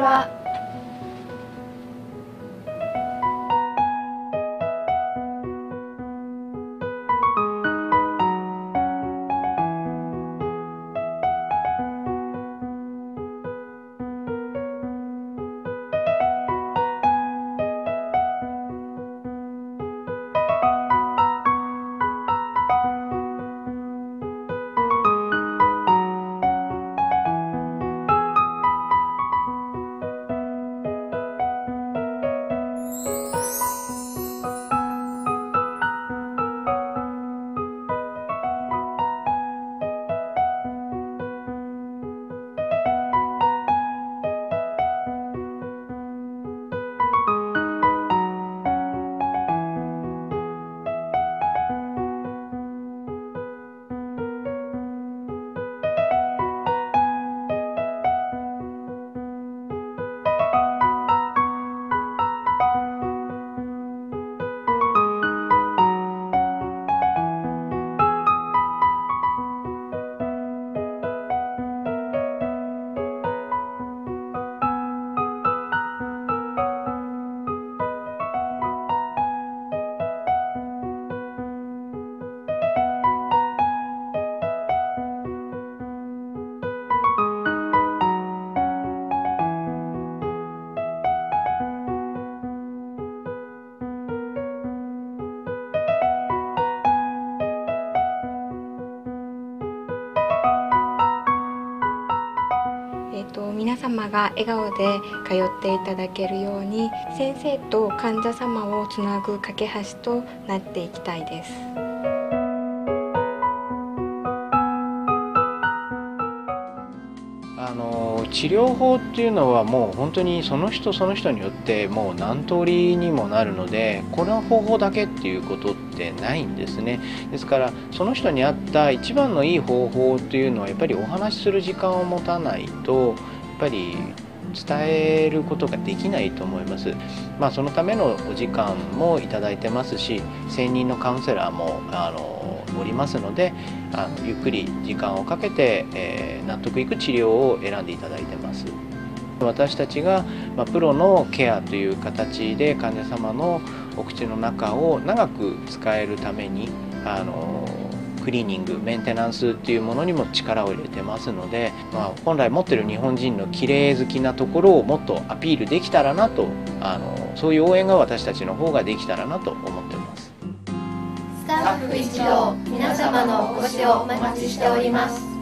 は。えーと、皆様が笑顔で通っていただけるように先生と患者様をつなぐ架け橋となっていきたいです。あの治療法っていうのはもう本当にその人その人によってもう何通りにもなるのでこの方法だけっていうことってないんですね。ですからその人に合った一番のいい方法っていうのはやっぱりお話しする時間を持たないとやっぱり伝えることができないと思います。まあ、そのためのお時間もいただいてますし専任のカウンセラーもあのおりますのであのゆっくり時間をかけて、えー、納得いく治療を選んでいただいてます。私たちが、まあ、プロのケアという形で患者様のお口の中を長く使えるためにあのクリーニングメンテナンスっていうものにも力を入れてますので、まあ、本来持ってる日本人の綺麗好きなところをもっとアピールできたらなとあのそういう応援が私たちの方ができたらなと思ってます。スタッフ一同皆様のお越しをお待ちしております。